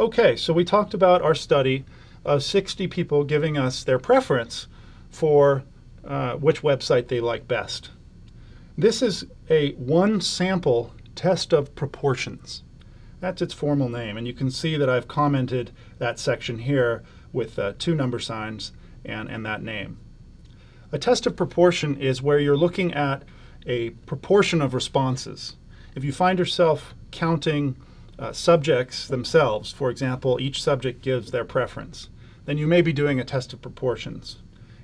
Okay, so we talked about our study of 60 people giving us their preference for uh, which website they like best. This is a one sample test of proportions. That's its formal name. And you can see that I've commented that section here with uh, two number signs and, and that name. A test of proportion is where you're looking at a proportion of responses. If you find yourself counting uh, subjects themselves, for example, each subject gives their preference, then you may be doing a test of proportions.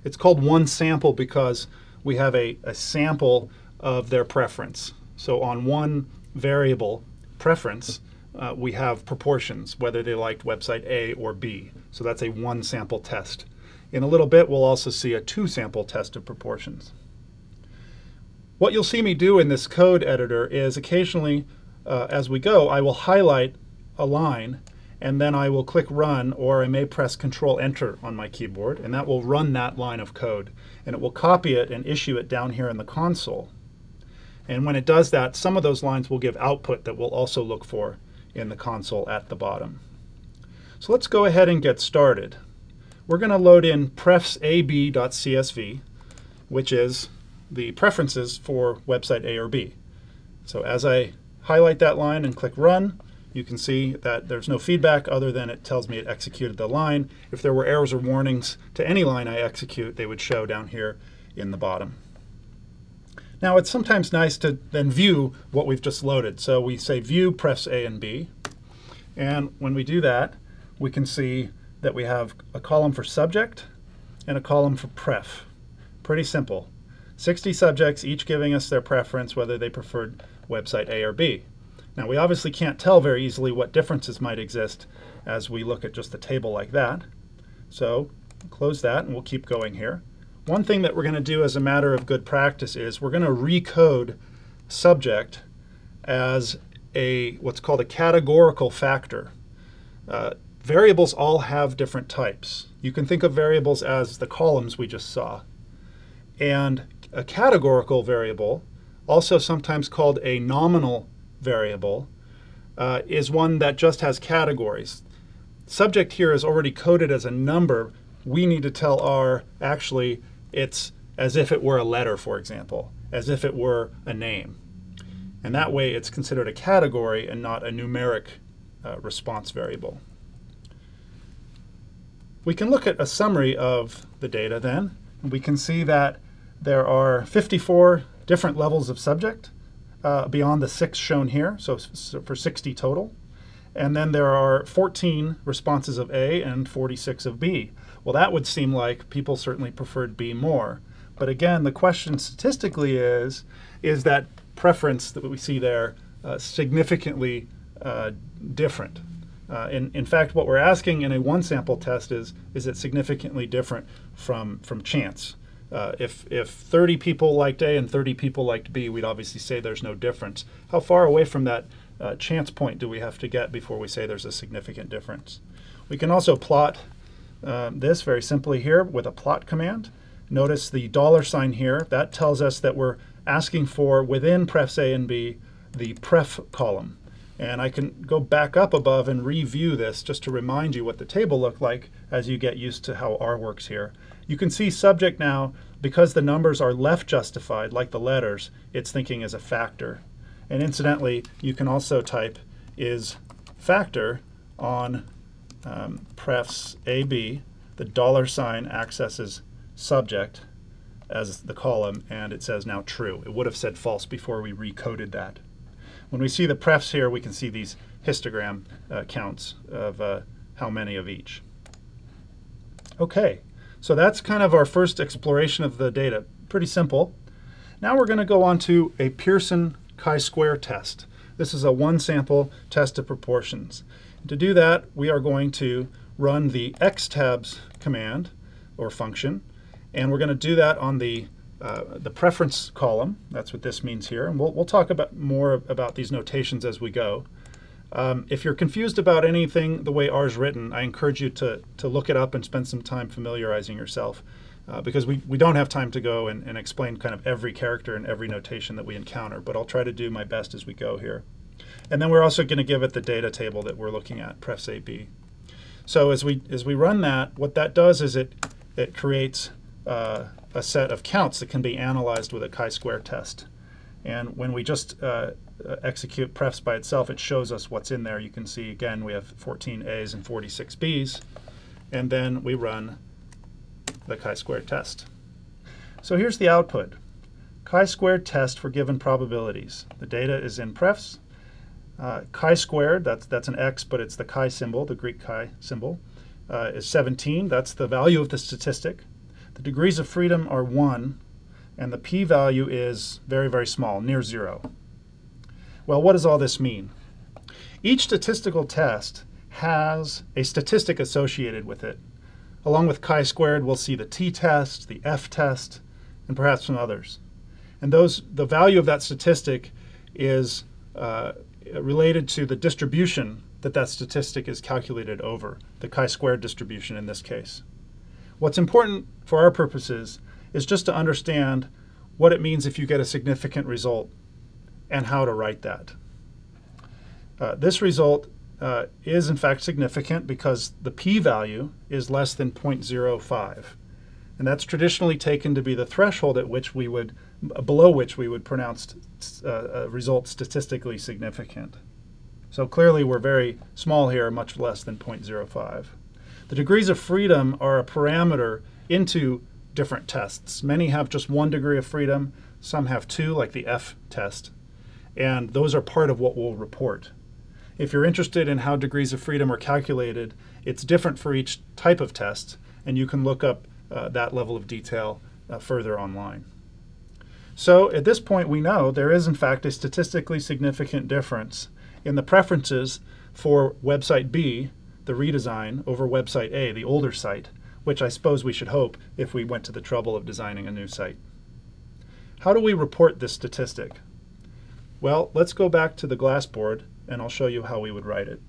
It's called one sample because we have a, a sample of their preference. So on one variable, preference, uh, we have proportions, whether they liked website A or B. So that's a one sample test. In a little bit, we'll also see a two sample test of proportions. What you'll see me do in this code editor is occasionally, uh, as we go, I will highlight a line and then I will click run or I may press control enter on my keyboard and that will run that line of code and it will copy it and issue it down here in the console. And when it does that, some of those lines will give output that we'll also look for in the console at the bottom. So let's go ahead and get started. We're going to load in prefsab.csv, which is the preferences for website A or B. So as I highlight that line and click run, you can see that there's no feedback other than it tells me it executed the line. If there were errors or warnings to any line I execute, they would show down here in the bottom. Now it's sometimes nice to then view what we've just loaded. So we say view prefs A and B. And when we do that, we can see that we have a column for subject and a column for pref. Pretty simple. 60 subjects, each giving us their preference, whether they preferred website A or B. Now we obviously can't tell very easily what differences might exist as we look at just a table like that. So close that and we'll keep going here. One thing that we're going to do as a matter of good practice is we're going to recode subject as a what's called a categorical factor. Uh, variables all have different types. You can think of variables as the columns we just saw. And a categorical variable, also sometimes called a nominal variable, uh, is one that just has categories. Subject here is already coded as a number. We need to tell R actually it's as if it were a letter, for example, as if it were a name. And that way it's considered a category and not a numeric uh, response variable. We can look at a summary of the data then. We can see that there are 54 different levels of subject uh, beyond the six shown here, so, so for 60 total. And then there are 14 responses of A and 46 of B. Well, that would seem like people certainly preferred B more. But again, the question statistically is, is that preference that we see there uh, significantly uh, different? Uh, in, in fact, what we're asking in a one sample test is, is it significantly different from, from chance? Uh, if, if 30 people liked A and 30 people liked B, we'd obviously say there's no difference. How far away from that uh, chance point do we have to get before we say there's a significant difference? We can also plot uh, this very simply here with a plot command. Notice the dollar sign here. That tells us that we're asking for within prefs A and B the pref column. And I can go back up above and review this just to remind you what the table looked like as you get used to how R works here. You can see subject now, because the numbers are left justified, like the letters, it's thinking as a factor. And incidentally, you can also type is factor on um, prefs AB. The dollar sign accesses subject as the column, and it says now true. It would have said false before we recoded that. When we see the prefs here, we can see these histogram uh, counts of uh, how many of each. Okay, so that's kind of our first exploration of the data. Pretty simple. Now we're going to go on to a Pearson chi-square test. This is a one sample test of proportions. To do that, we are going to run the xtabs command or function, and we're going to do that on the uh, the preference column. That's what this means here, and we'll, we'll talk about more about these notations as we go. Um, if you're confused about anything the way R is written, I encourage you to, to look it up and spend some time familiarizing yourself uh, because we, we don't have time to go and, and explain kind of every character and every notation that we encounter, but I'll try to do my best as we go here. And then we're also going to give it the data table that we're looking at, prefs AB. So as we as we run that, what that does is it it creates uh, a set of counts that can be analyzed with a chi-square test. And when we just uh, execute prefs by itself, it shows us what's in there. You can see again we have 14 A's and 46 B's, and then we run the chi-square test. So here's the output. Chi-squared test for given probabilities. The data is in prefs. Uh, chi-squared, that's, that's an x, but it's the chi symbol, the Greek chi symbol, uh, is 17. That's the value of the statistic. The degrees of freedom are 1, and the p-value is very, very small, near 0. Well, what does all this mean? Each statistical test has a statistic associated with it. Along with chi-squared, we'll see the t-test, the f-test, and perhaps some others. And those, the value of that statistic is uh, related to the distribution that that statistic is calculated over, the chi-squared distribution in this case. What's important for our purposes is just to understand what it means if you get a significant result and how to write that. Uh, this result uh, is in fact significant because the p-value is less than 0.05. And that's traditionally taken to be the threshold at which we would, below which we would pronounce uh, a result statistically significant. So clearly we're very small here, much less than 0.05. The degrees of freedom are a parameter into different tests. Many have just one degree of freedom, some have two, like the F test, and those are part of what we'll report. If you're interested in how degrees of freedom are calculated, it's different for each type of test, and you can look up uh, that level of detail uh, further online. So at this point we know there is in fact a statistically significant difference in the preferences for website B, the redesign, over website A, the older site, which I suppose we should hope if we went to the trouble of designing a new site. How do we report this statistic? Well, let's go back to the glassboard and I'll show you how we would write it.